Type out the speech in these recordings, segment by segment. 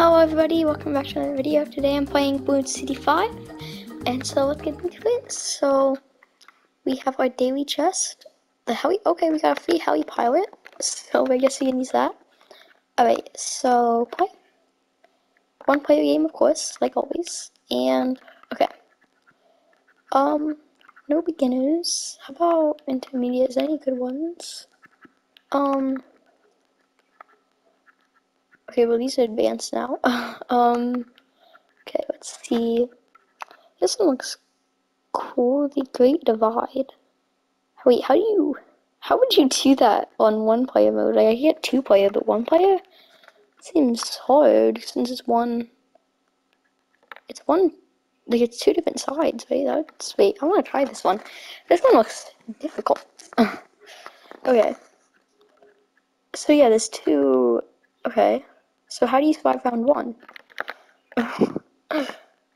Hello everybody, welcome back to another video. Today I'm playing Bloons TD 5, and so let's get into it. So, we have our daily chest. The heli- okay, we got a free heli pilot, so I guess we can use that. Alright, so, play. One player game, of course, like always. And, okay. Um, no beginners. How about intermediates? Any good ones? Um, Okay, well these are advanced now. um, okay, let's see. This one looks cool. The Great Divide. Wait, how do you? How would you do that on one player mode? Like, I get two player, but one player seems hard since it's one. It's one. Like it's two different sides, right? That's wait. I want to try this one. This one looks difficult. okay. So yeah, there's two. Okay. So how do you survive round one?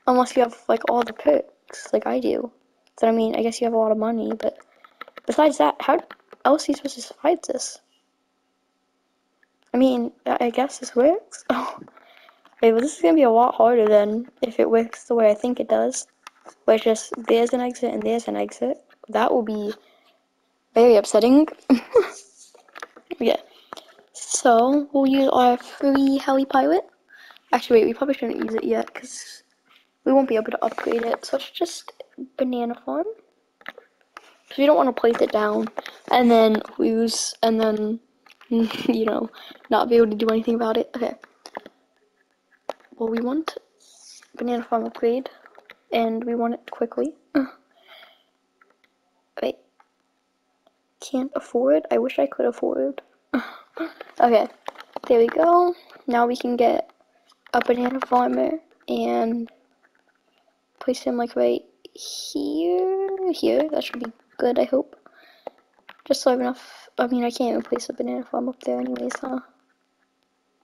Unless you have like all the picks, like I do. Then I mean, I guess you have a lot of money, but besides that, how else are you supposed to survive this? I mean, I guess this works. Oh, well this is gonna be a lot harder than if it works the way I think it does. Where just there's an exit and there's an exit. That will be very upsetting. yeah. So, we'll use our free heli pilot. Actually, wait, we probably shouldn't use it yet, because we won't be able to upgrade it. So, it's just banana farm. Because we don't want to place it down, and then lose, and then, you know, not be able to do anything about it. Okay. Well, we want banana farm upgrade, and we want it quickly. Wait. Can't afford? I wish I could afford. Okay, there we go. Now we can get a banana farmer and place him like right here. Here, that should be good, I hope. Just so I have enough. I mean, I can't even place a banana farm up there, anyways, huh?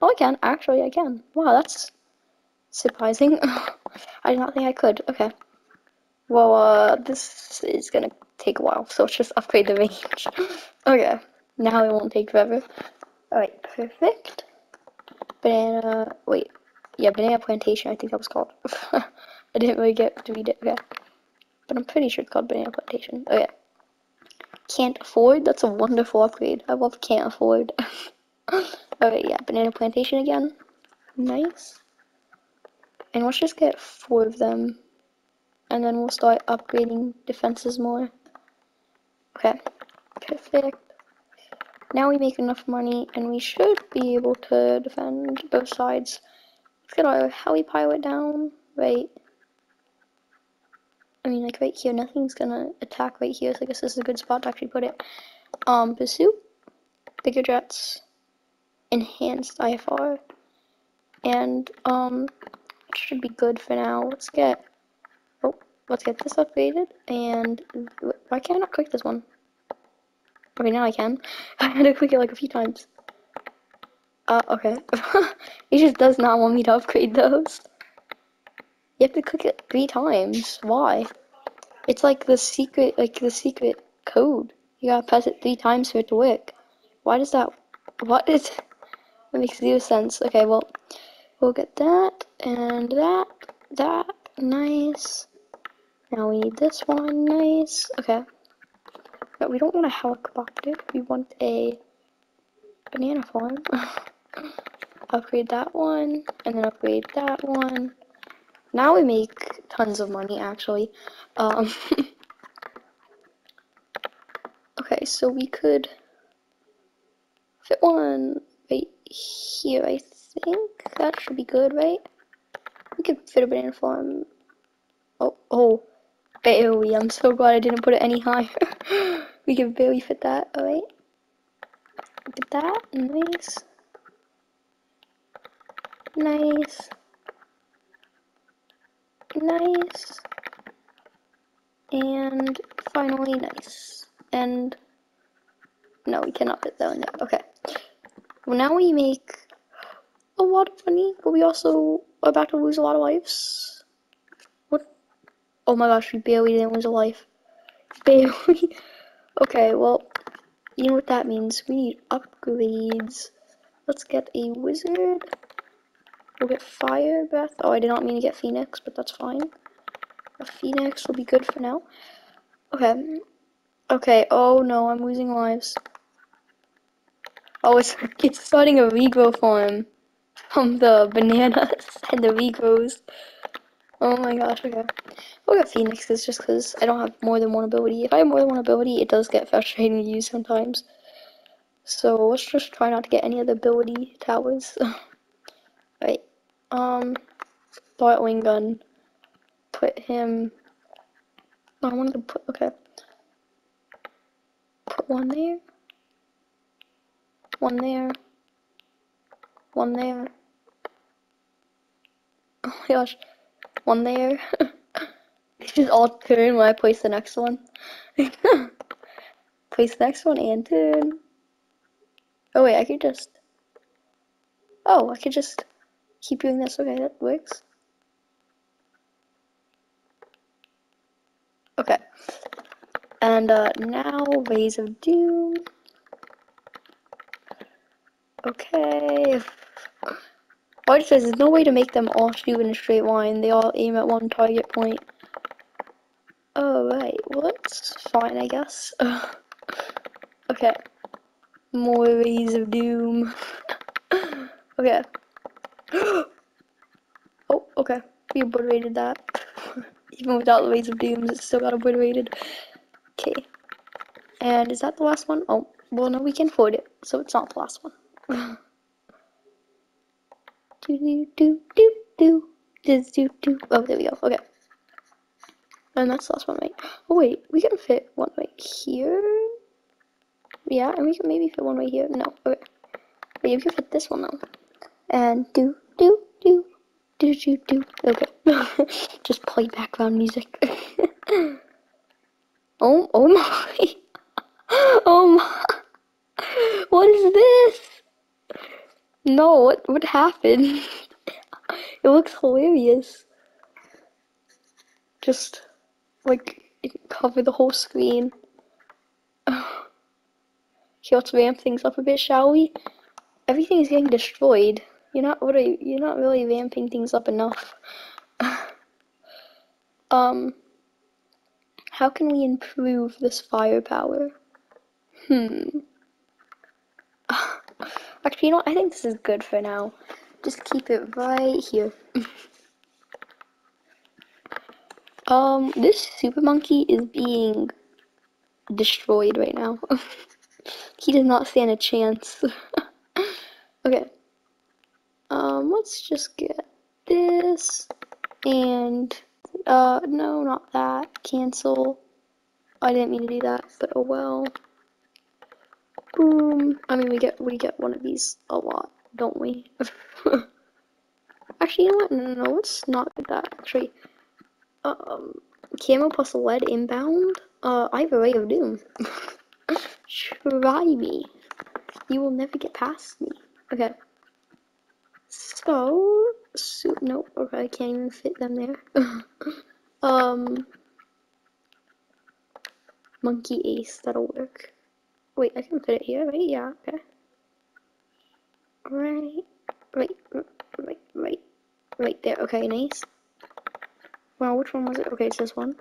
Oh, I can. Actually, I can. Wow, that's surprising. I did not think I could. Okay. Well, uh, this is gonna take a while, so just upgrade the range. okay. Now it won't take forever. Alright, perfect. Banana, wait, yeah, banana plantation, I think that was called. I didn't really get to read it, okay. But I'm pretty sure it's called banana plantation. Okay. Can't afford, that's a wonderful upgrade. I love can't afford. Alright, yeah, banana plantation again. Nice. And let's just get four of them. And then we'll start upgrading defenses more. Okay, perfect. Now we make enough money and we should be able to defend both sides. Let's get our heli pilot down, right? I mean, like right here, nothing's gonna attack right here, so I guess this is a good spot to actually put it. Um, pursuit, bigger jets, enhanced IFR, and um, it should be good for now. Let's get, oh, let's get this upgraded, and why can't I not click this one? Okay, now I can. I had to click it like a few times. Uh, okay. it just does not want me to upgrade those. You have to click it three times. Why? It's like the secret, like the secret code. You gotta press it three times for it to work. Why does that, what is, that makes zero sense. Okay, well, we'll get that, and that, that, nice. Now we need this one, nice. Okay. We don't want a helicopter. We want a banana farm. upgrade that one, and then upgrade that one. Now we make tons of money, actually. Um, okay, so we could fit one right here, I think. That should be good, right? We could fit a banana farm. Oh, oh, barely. I'm so glad I didn't put it any higher. We can barely fit that. Alright. Look at that. Nice. Nice. Nice. And finally nice. And no, we cannot fit that one. Okay. Well, now we make a lot of money, but we also are about to lose a lot of lives. What? Oh my gosh, we barely didn't lose a life. Barely. Okay, well, you know what that means. We need upgrades. Let's get a wizard. We'll get fire breath. Oh, I did not mean to get phoenix, but that's fine. A phoenix will be good for now. Okay. Okay, oh no, I'm losing lives. Oh, it's, it's starting a regrow farm from the bananas and the regrows. Oh my gosh, okay. We'll get phoenixes just because I don't have more than one ability. If I have more than one ability, it does get frustrating to use sometimes. So let's just try not to get any other ability towers. right. Um, Dartling gun. Put him. I wanted to put. Okay. Put one there. One there. One there. Oh my gosh. One there. just all turn when I place the next one. place the next one and turn. Oh wait, I could just... Oh, I could just keep doing this. Okay, that works. Okay. And uh, now, Rays of Doom. Okay. Oh, it says there's no way to make them all shoot in a straight line. They all aim at one target point. Oh, Alright, well that's fine, I guess. okay. More Rays of Doom. okay. oh, okay. We obliterated that. Even without the Rays of Doom, it still got obliterated. Okay. And is that the last one? Oh, well, no, we can afford it, so it's not the last one. Do do do do do do do do. Oh, there we go. Okay. And that's the last one, right? Oh wait, we can fit one right here. Yeah, and we can maybe fit one right here. No, okay. Wait, we can fit this one though. And do do do do do do. Okay. Just play background music. oh oh my. Oh my. What is this? No, what what happened? it looks hilarious. Just like it cover the whole screen. Okay, let's ramp things up a bit, shall we? Everything is getting destroyed. You're not really, you're not really vamping things up enough. um, how can we improve this firepower? Hmm. Actually, you know what? I think this is good for now. Just keep it right here. um, this super monkey is being destroyed right now. he does not stand a chance. okay. Um, let's just get this and uh no, not that. Cancel. I didn't mean to do that, but oh well. Boom. I mean, we get we get one of these a lot, don't we? Actually, you know what? No, no, let's not get that. Actually, um, camo plus lead inbound. Uh, I have a ray of doom. Try me. You will never get past me. Okay. So, so nope. Okay, I can't even fit them there. um, monkey ace. That'll work. Wait, I can put it here, right? Yeah, okay. Right, right, right, right, right there. Okay, nice. Wow, which one was it? Okay, it's this one.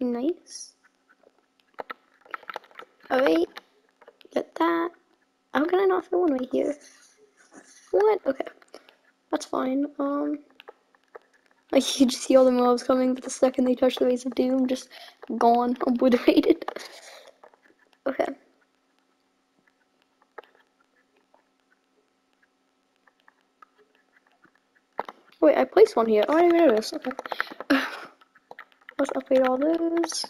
Nice. Alright, get that. How can I not fit one right here? What? Okay, that's fine. Um, like you just see all the mobs coming, but the second they touch the Rays of Doom, just gone, obliterated. Okay. Wait, I placed one here. Oh, I didn't notice. Okay. Let's upgrade all those.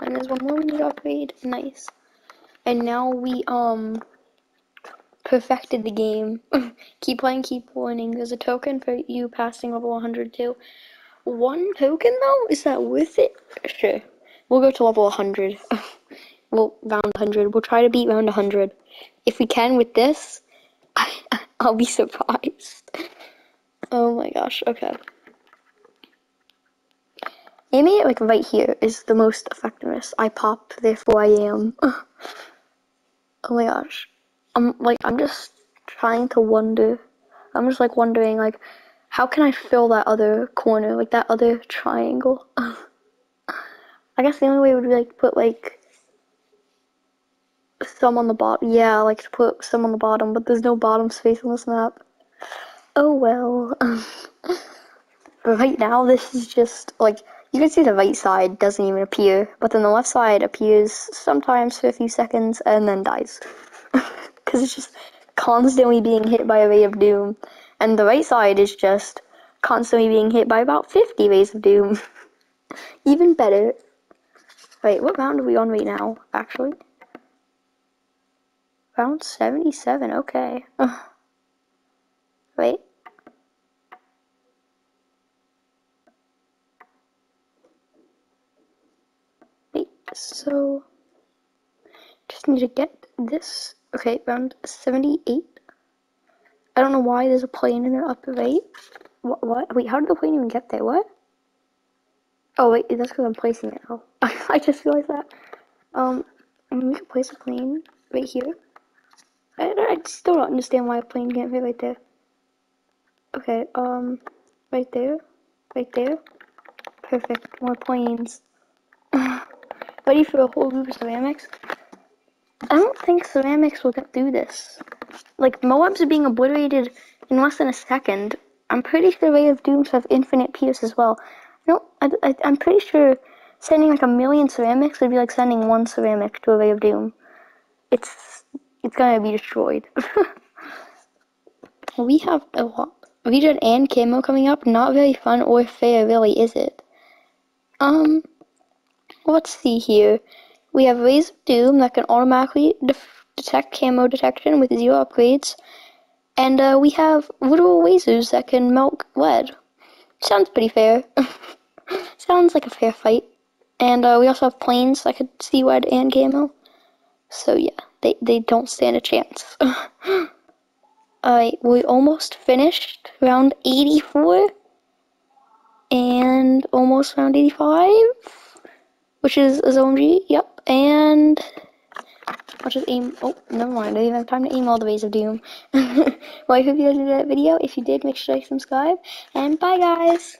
And there's one more we need to upgrade. Nice. And now we, um, perfected the game. keep playing, keep winning. There's a token for you passing level 100 too. One token though? Is that worth it? Sure. We'll go to level 100. well, round 100. We'll try to beat round 100. If we can with this, I'll be surprised. oh my gosh, okay. Aiming it like right here is the most effectiveness. I pop, therefore I am. oh my gosh. I'm like, I'm just trying to wonder. I'm just like wondering, like, how can I fill that other corner, like that other triangle? I guess the only way would be like put like some on the bottom. Yeah, I like to put some on the bottom, but there's no bottom space on this map. Oh well. right now, this is just like you can see the right side doesn't even appear, but then the left side appears sometimes for a few seconds and then dies because it's just constantly being hit by a ray of doom, and the right side is just constantly being hit by about 50 rays of doom. even better. Wait, what round are we on right now? Actually. Round 77, okay. Wait. Wait, so... Just need to get this. Okay, round 78. I don't know why there's a plane in the upper right. What? what? Wait, how did the plane even get there? What? Oh, wait, that's because I'm placing it now. I just realized that. Um, we can place a plane right here. I, I still don't understand why a plane can't fit right there. Okay, um, right there, right there. Perfect, more planes. Ready for a whole group of ceramics? I don't think ceramics will get through this. Like, Moabs are being obliterated in less than a second. I'm pretty sure Ray of Dooms have infinite Pierce as well. No, I, I, I'm pretty sure sending like a million ceramics would be like sending one ceramic to a Ray of Doom. It's it's gonna be destroyed. we have a lot. Regen and camo coming up. Not very fun or fair, really, is it? Um, let's see here. We have Rays of Doom that can automatically detect camo detection with zero upgrades. And uh, we have literal lasers that can melt lead. Sounds pretty fair. Sounds like a fair fight. And uh, we also have planes that could see lead and camo. So yeah they, they don't stand a chance. I we almost finished round 84 and almost round 85, which is a ZOMG. Yep, and I'll just aim. Oh, never mind. I didn't have time to aim all the rays of doom. well, I hope you guys enjoyed that video. If you did, make sure to like, subscribe, and bye, guys.